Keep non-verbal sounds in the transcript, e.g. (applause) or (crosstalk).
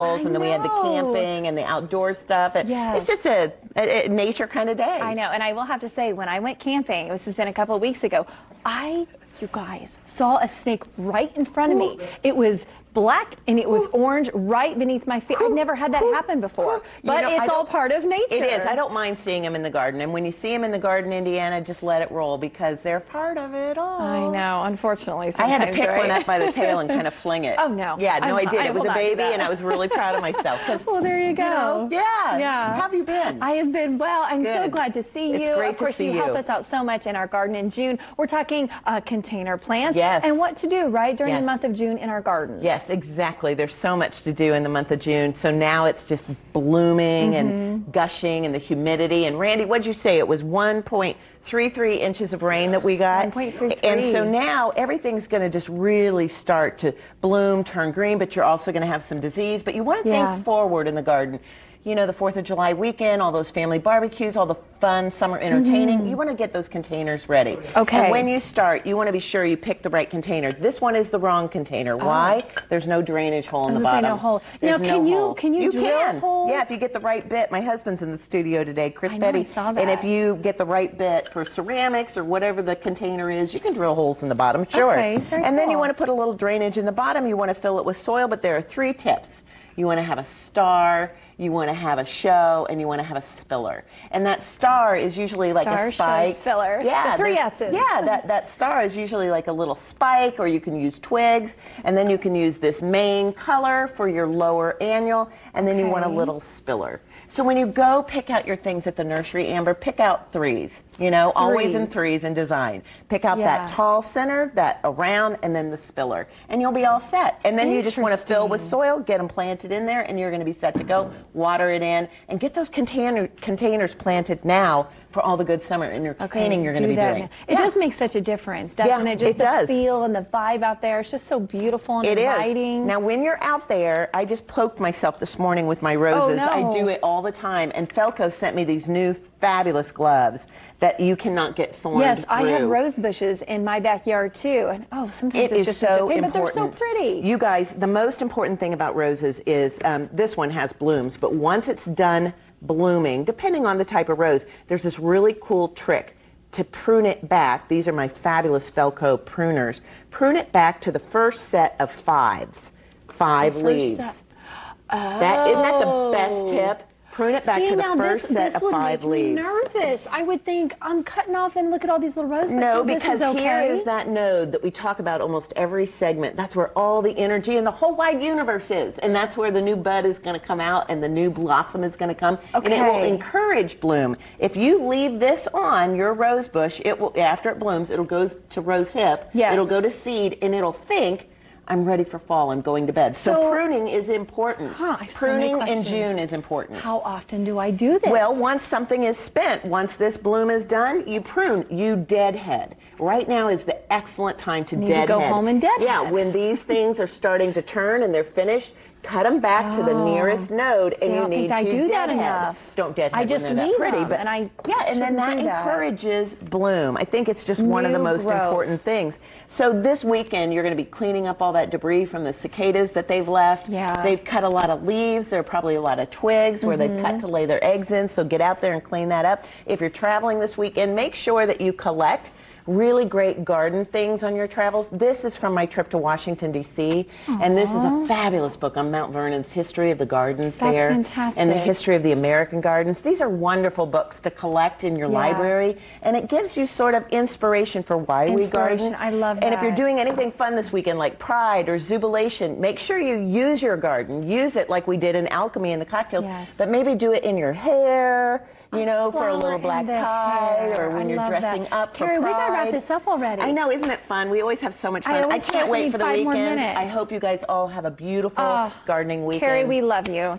and then we had the camping and the outdoor stuff. And Yes. It's just a, a, a nature kind of day. I know, and I will have to say, when I went camping, this has been a couple of weeks ago, I, you guys, saw a snake right in front of me. It was black and it was orange right beneath my feet. I've never had that happen before, You but know, it's all part of nature. It is. I don't mind seeing them in the garden. And when you see them in the garden, Indiana, just let it roll because they're part of it all. I know, unfortunately, I had to pick right? one up by the tail and (laughs) kind of fling it. Oh, no. Yeah, no, I'm- I did. I it was a baby, and I was really proud of myself. (laughs) Well, there you go. you know, yeah. Yeah. How have you been? I have been well. I'm so glad to see you. It's you. great of to course, see you help you. us out so much in our garden in June. We're talking uh, container plants Yes. and what to do right during Yes. the month of June in our gardens. Yes, exactly. There's so much to do in the month of June. So now it's just blooming Mm-hmm. and gushing and the humidity. And Randy, what'd you say? It was 1.33 inches of rain that we got. 1.33. And so now everything's going to just really start to bloom, turn green, but you're also going to have some disease. But you want to Yeah. think forward in the garden. You know, the 4th of July weekend, all those family barbecues, all the fun summer entertaining. Mm-hmm. You want to get those containers ready. Okay. And when you start, you want to be sure you pick the right container. This one is the wrong container. Oh. Why? There's no drainage hole in Oh. I the gonna say bottom. no hole. There's Now, no can you- hole. can you drill can. holes? Yeah, if you get the right bit. My husband's in the studio today, Chris I know, I Petty. saw And if you get the right bit for ceramics or whatever the container is, you can drill holes in the bottom. Sure. Okay, very and then you want to put a little drainage in the bottom. You want to fill it with soil, but there are three tips. You want to have a star, you want to have a show, and you want to have a spiller. And that star is usually like Star, a show, spike. spiller. Yeah, The three S's. Yeah, that, that star is usually like a little spike, or you can use twigs, and then you can use this main color for your lower annual, and then you want a little spiller. So when you go pick out your things at the nursery, Amber, pick out threes. You know, always in Threes. threes in design. Pick out Yeah. that tall center, that around, and then the spiller, and you'll be all set. And then you just want to fill with soil, get them planted in there, and you're going to be set to go. Water it in, and get those container containers planted now for all the good summer entertaining you're going to be that doing. It Yeah. does make such a difference, doesn't Yeah, it? Just it the does. feel and the vibe out there. It's just so beautiful and It is. inviting. Now, when you're out there, I just poked myself this morning with my roses. Oh, no. I do it all the time. And Felco sent me these new fabulous gloves that you cannot get thorned Yes, I have rose bushes in my backyard too, and oh, sometimes It it's is just so a pain, but they're so pretty. You guys, the most important thing about roses is um, this one has blooms, but once it's done blooming, depending on the type of rose, there's this really cool trick to prune it back. These are my fabulous Felco pruners. Prune it back to the first set of fives, five leaves. set. That isn't that the best oh. tip? Prune it back See, to the now first this, set this of would five make leaves. me nervous. I would think I'm cutting off and look at all these little roses. No, because is okay. here is that node that we talk about almost every segment. That's where all the energy and the whole wide universe is. And that's where the new bud is going to come out and the new blossom is going to come. And it will encourage bloom. If you leave this on your rose bush, it will after it blooms, it'll go to rose hip. Yes. It'll go to seed and it'll think I'm ready for fall. I'm going to bed. So, So- pruning is important. Huh, have so pruning in. June is important. How often do I do this? Well, once something is spent, once this bloom is done, you prune, you deadhead. Right now is the excellent time to Need to deadhead. go home and deadhead. Yeah, when these things are starting to turn and they're finished, cut them back to the nearest node, Oh. See, and I you don't need think I to do that enough. Don't deadhead. I just when they're that leave pretty, them, but and I yeah, and then that encourages bloom. I think it's just one of the most growth. important things. So this weekend, you're going to be cleaning up all that debris from the cicadas that they've left. Yeah. They've cut a lot of leaves. There are probably a lot of twigs where they've Mm-hmm. cut to lay their eggs in. So get out there and clean that up. If you're traveling this weekend, make sure that you collect really great garden things on your travels. This is from my trip to Washington, D.C., and this is a fabulous book on Mount Vernon's history of the gardens That's there and the history of the American gardens. These are wonderful books to collect in your Yeah. library, and it gives you sort of inspiration for why we Inspiration, garden. I love that. And if you're doing anything fun this weekend, like Pride or Jubilation, make sure you use your garden. Use it like we did in Alchemy and the cocktails, Yes. but maybe do it in your hair. You know, for a little black tie, hair. or when I you're dressing that. up for Carrie, we gotta wrap this up already. I know, isn't it fun? We always have so much fun. I, feel can't wait for the weekend. I hope you guys all have a beautiful Ah, gardening weekend. Carrie, we love you.